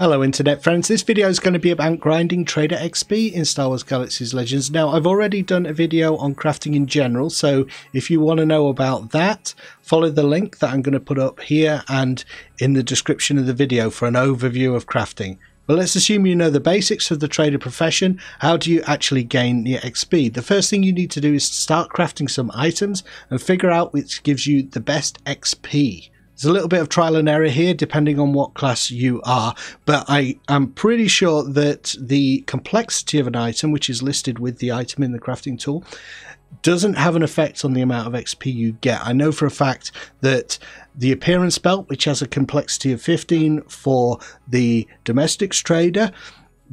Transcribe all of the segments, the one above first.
Hello internet friends, this video is going to be about grinding Trader XP in Star Wars Galaxies Legends. Now I've already done a video on crafting in general, so if you want to know about that, follow the link that I'm going to put up here and in the description of the video for an overview of crafting. But let's assume you know the basics of the trader profession. How do you actually gain the XP? The first thing you need to do is start crafting some items and figure out which gives you the best XP. There's a little bit of trial and error here depending on what class you are, but I am pretty sure that the complexity of an item, which is listed with the item in the crafting tool, doesn't have an effect on the amount of XP you get. I know for a fact that the appearance belt, which has a complexity of 15 for the domestics trader,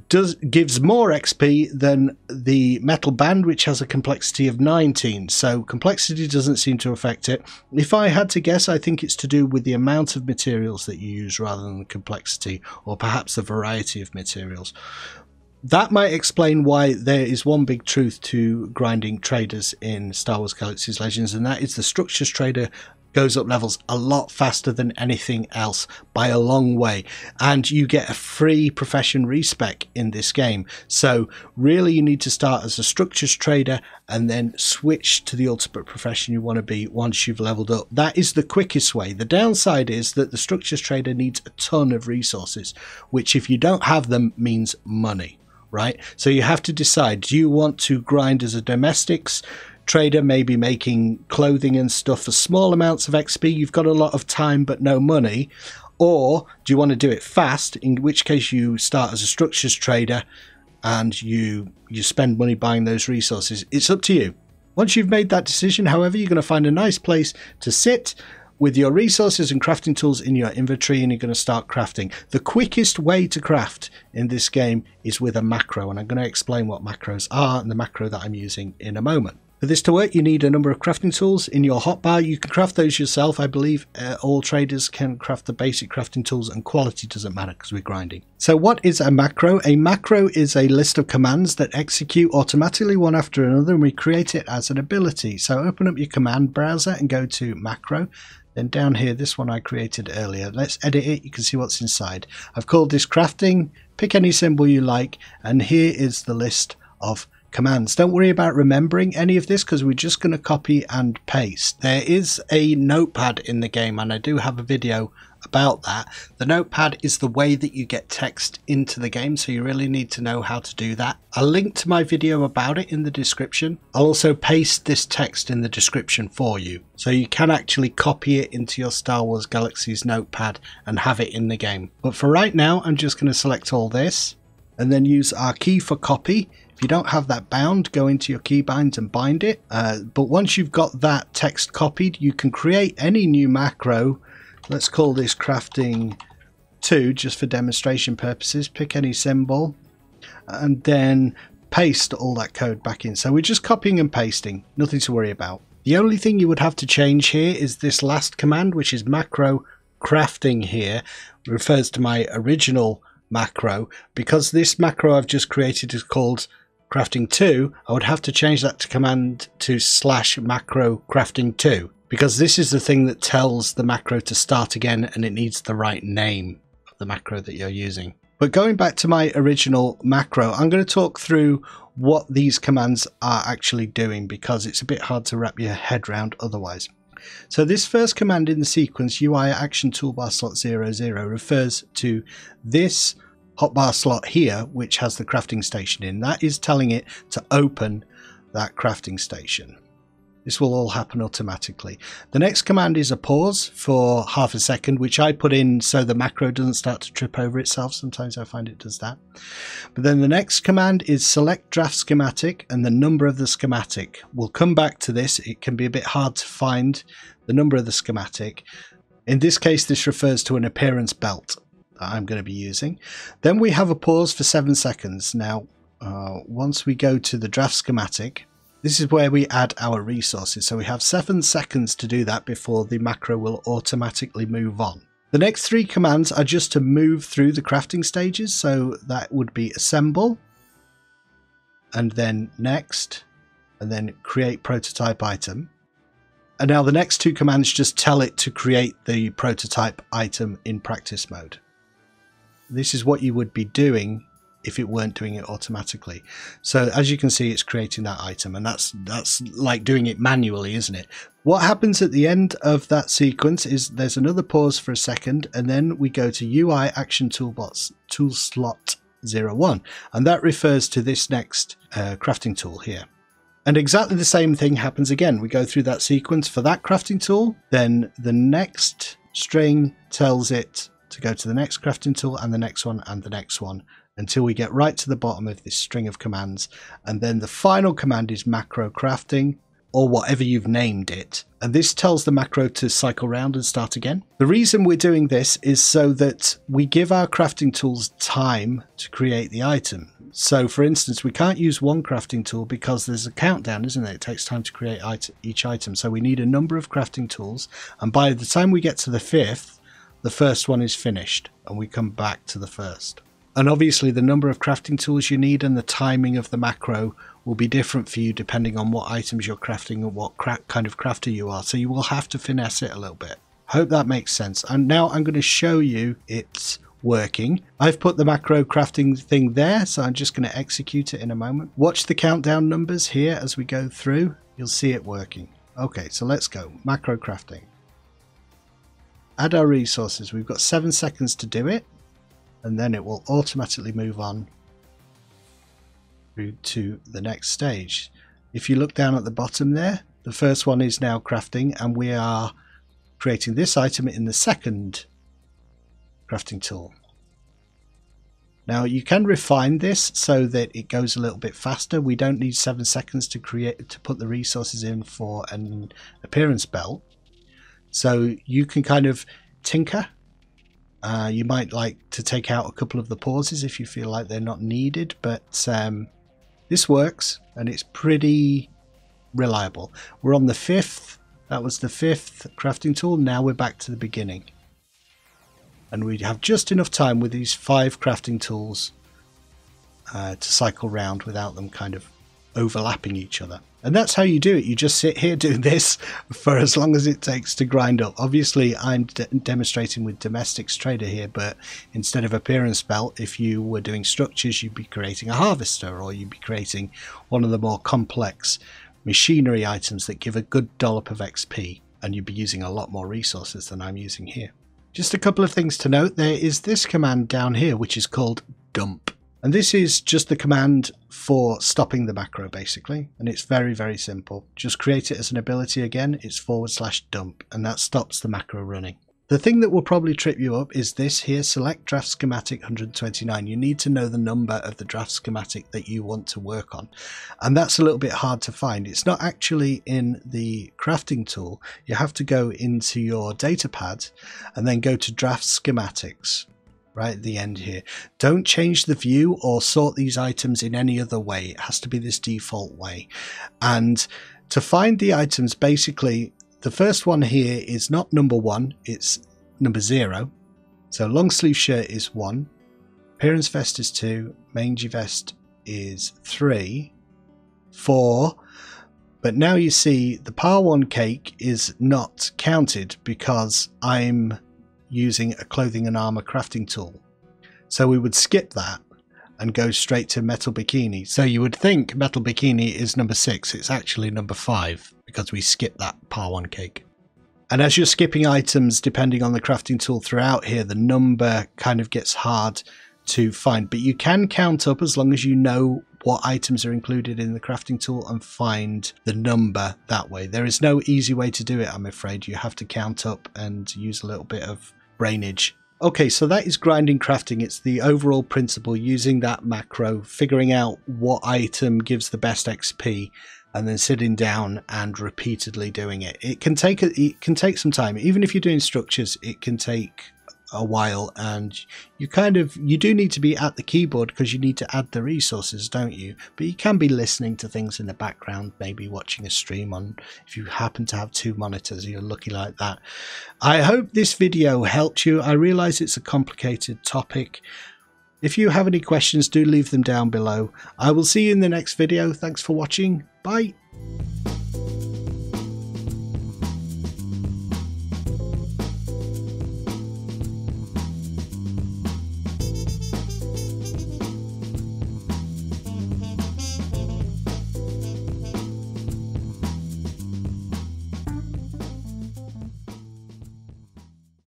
does gives more XP than the metal band, which has a complexity of 19. So complexity doesn't seem to affect it. If I had to guess, I think it's to do with the amount of materials that you use rather than the complexity, or perhaps the variety of materials. That might explain why there is one big truth to grinding traders in Star Wars Galaxies Legends, and that is the structures trader goes up levels a lot faster than anything else by a long way. And you get a free profession respec in this game. So really you need to start as a structures trader and then switch to the ultimate profession you want to be once you've leveled up. That is the quickest way. The downside is that the structures trader needs a ton of resources which if you don't have them means money right? So you have to decide do you want to grind as a domestics trader may be making clothing and stuff for small amounts of XP. You've got a lot of time but no money. Or do you want to do it fast, in which case you start as a structures trader and you you spend money buying those resources. It's up to you. Once you've made that decision, however, you're going to find a nice place to sit with your resources and crafting tools in your inventory and you're going to start crafting. The quickest way to craft in this game is with a macro and I'm going to explain what macros are and the macro that I'm using in a moment. For this to work, you need a number of crafting tools in your hotbar. You can craft those yourself. I believe uh, all traders can craft the basic crafting tools and quality doesn't matter because we're grinding. So what is a macro? A macro is a list of commands that execute automatically one after another and we create it as an ability. So open up your command browser and go to macro. Then down here, this one I created earlier. Let's edit it. You can see what's inside. I've called this crafting. Pick any symbol you like. And here is the list of commands. Don't worry about remembering any of this because we're just going to copy and paste. There is a notepad in the game and I do have a video about that. The notepad is the way that you get text into the game so you really need to know how to do that. I'll link to my video about it in the description. I'll also paste this text in the description for you so you can actually copy it into your Star Wars Galaxies notepad and have it in the game. But for right now I'm just going to select all this and then use our key for copy if you don't have that bound, go into your keybinds and bind it. Uh, but once you've got that text copied, you can create any new macro. Let's call this crafting 2 just for demonstration purposes. Pick any symbol and then paste all that code back in. So we're just copying and pasting, nothing to worry about. The only thing you would have to change here is this last command, which is macro crafting here, it refers to my original macro. Because this macro I've just created is called crafting 2, I would have to change that to command to slash macro crafting 2 because this is the thing that tells the macro to start again and it needs the right name of the macro that you're using. But going back to my original macro, I'm going to talk through what these commands are actually doing because it's a bit hard to wrap your head around otherwise. So this first command in the sequence, UI action toolbar slot 00, refers to this hotbar slot here, which has the crafting station in, that is telling it to open that crafting station. This will all happen automatically. The next command is a pause for half a second, which I put in so the macro doesn't start to trip over itself. Sometimes I find it does that. But then the next command is select draft schematic and the number of the schematic. We'll come back to this. It can be a bit hard to find the number of the schematic. In this case, this refers to an appearance belt that I'm going to be using. Then we have a pause for seven seconds. Now, uh, once we go to the draft schematic, this is where we add our resources. So we have seven seconds to do that before the macro will automatically move on. The next three commands are just to move through the crafting stages. So that would be assemble and then next and then create prototype item. And now the next two commands just tell it to create the prototype item in practice mode. This is what you would be doing if it weren't doing it automatically. So as you can see, it's creating that item and that's that's like doing it manually, isn't it? What happens at the end of that sequence is there's another pause for a second and then we go to UI Action Toolbox Tool Slot 01 and that refers to this next uh, crafting tool here. And exactly the same thing happens again. We go through that sequence for that crafting tool, then the next string tells it to go to the next crafting tool and the next one and the next one until we get right to the bottom of this string of commands. And then the final command is macro crafting or whatever you've named it. And this tells the macro to cycle round and start again. The reason we're doing this is so that we give our crafting tools time to create the item. So for instance, we can't use one crafting tool because there's a countdown, isn't it? It takes time to create each item. So we need a number of crafting tools. And by the time we get to the fifth, the first one is finished and we come back to the first. And obviously the number of crafting tools you need and the timing of the macro will be different for you depending on what items you're crafting and what kind of crafter you are. So you will have to finesse it a little bit. Hope that makes sense. And now I'm going to show you it's working. I've put the macro crafting thing there, so I'm just going to execute it in a moment. Watch the countdown numbers here as we go through. You'll see it working. Okay, so let's go. Macro crafting. Add our resources. We've got seven seconds to do it and then it will automatically move on to the next stage. If you look down at the bottom there, the first one is now crafting and we are creating this item in the second crafting tool. Now you can refine this so that it goes a little bit faster. We don't need seven seconds to create to put the resources in for an appearance belt. So you can kind of tinker uh, you might like to take out a couple of the pauses if you feel like they're not needed, but um, this works and it's pretty reliable. We're on the fifth. That was the fifth crafting tool. Now we're back to the beginning. And we have just enough time with these five crafting tools uh, to cycle round without them kind of overlapping each other. And that's how you do it. You just sit here doing this for as long as it takes to grind up. Obviously, I'm demonstrating with Domestics Trader here, but instead of appearance belt, if you were doing structures, you'd be creating a harvester or you'd be creating one of the more complex machinery items that give a good dollop of XP and you'd be using a lot more resources than I'm using here. Just a couple of things to note. There is this command down here, which is called dump. And this is just the command for stopping the macro basically. And it's very, very simple. Just create it as an ability again. It's forward slash dump and that stops the macro running. The thing that will probably trip you up is this here, select draft schematic 129. You need to know the number of the draft schematic that you want to work on. And that's a little bit hard to find. It's not actually in the crafting tool. You have to go into your datapad and then go to draft schematics right at the end here. Don't change the view or sort these items in any other way. It has to be this default way. And to find the items, basically, the first one here is not number one, it's number zero. So long sleeve shirt is one, appearance vest is two, mangy vest is three, four. But now you see the par one cake is not counted because I'm using a clothing and armor crafting tool. So we would skip that and go straight to metal bikini. So you would think metal bikini is number six. It's actually number five because we skip that par one cake. And as you're skipping items, depending on the crafting tool throughout here, the number kind of gets hard to find. But you can count up as long as you know what items are included in the crafting tool and find the number that way. There is no easy way to do it, I'm afraid. You have to count up and use a little bit of brainage. Okay, so that is grinding crafting. It's the overall principle using that macro, figuring out what item gives the best XP, and then sitting down and repeatedly doing it. It can take it can take some time. Even if you're doing structures, it can take a while and you kind of you do need to be at the keyboard because you need to add the resources don't you? But you can be listening to things in the background maybe watching a stream on if you happen to have two monitors you're lucky like that. I hope this video helped you. I realize it's a complicated topic. If you have any questions do leave them down below. I will see you in the next video. Thanks for watching. Bye